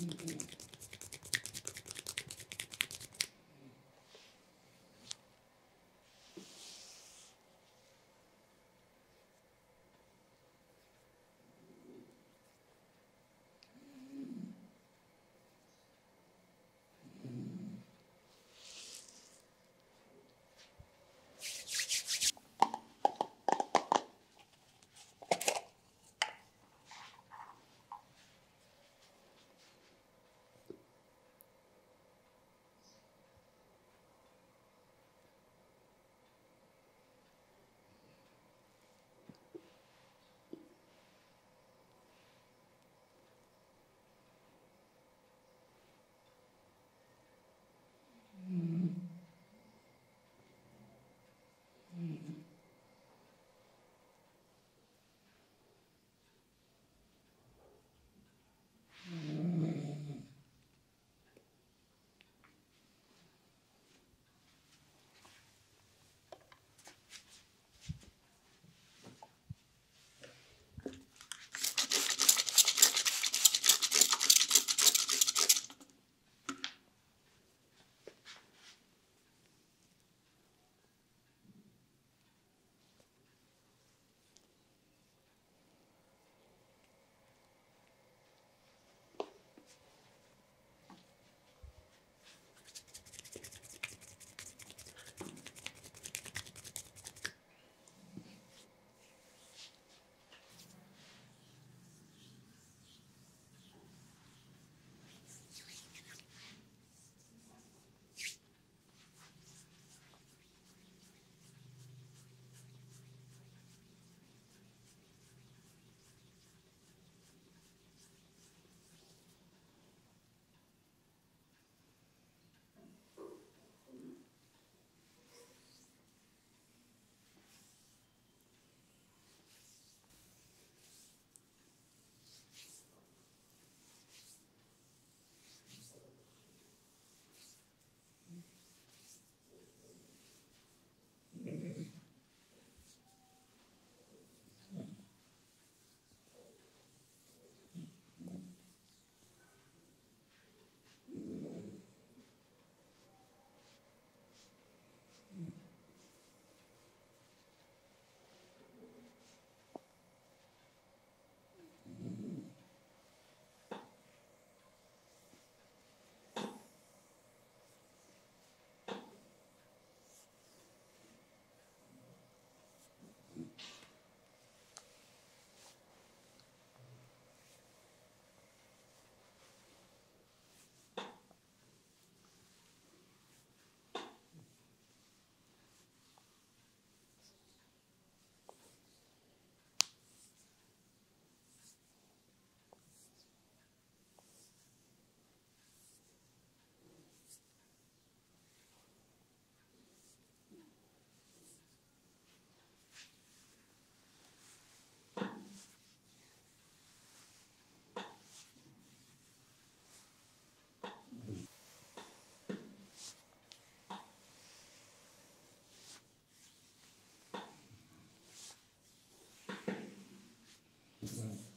Mm-hmm. Amen.